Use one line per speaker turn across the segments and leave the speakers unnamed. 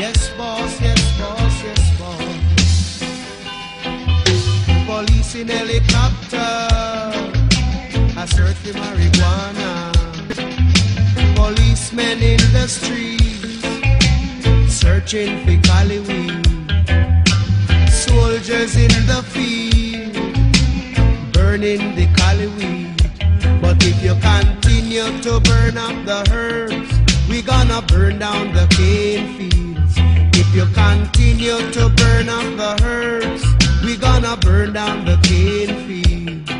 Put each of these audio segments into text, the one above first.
Yes, boss, yes, boss, yes, boss. Police in helicopter, a search for marijuana. Policemen in the streets, searching for Caliweed. Soldiers in the field, burning the Caliweed. But if you continue to burn up the herbs, we gonna burn down the cane fields. If you continue to burn up the herbs, we gonna burn down the cane fields.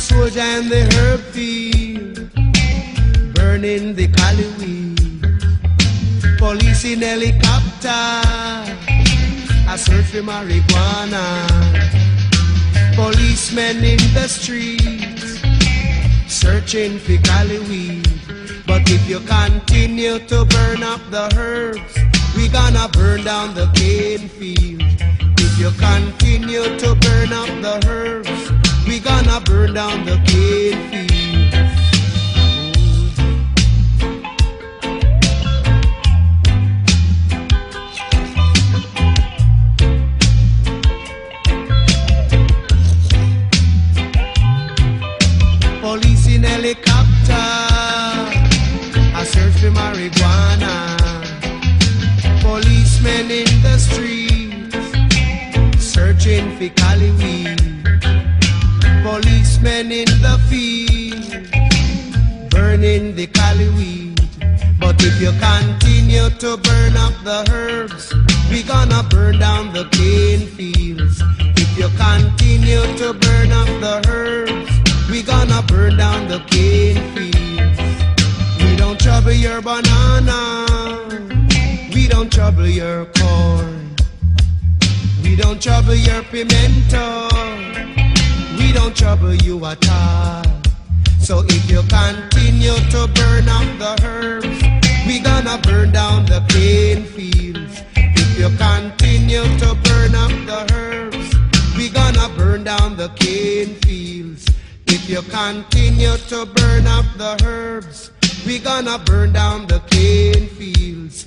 Soldier in the herb field, burning the cali weed. Police in helicopter, I search for marijuana. Policemen in the streets, searching for cali weed. But if you continue to burn up the herbs, we gonna burn down the cane field. If you continue to burn up the herbs, we gonna burn down the cane field. Police in helicopter, search for marijuana. Policemen in the streets, searching for cali weed. Policemen in the field, burning the cali weed. But if you continue to burn up the herbs, we gonna burn down the cane fields. If you continue to burn up the herbs, we gonna burn down the cane trouble your banana, we don't trouble your corn. We don't trouble your pimento, we don't trouble you at all. So if you continue to burn up the herbs, we gonna burn down the cane fields. If you continue to burn up the herbs, we gonna burn down the cane fields. If you continue to burn up the herbs, we gonna burn down the cane fields.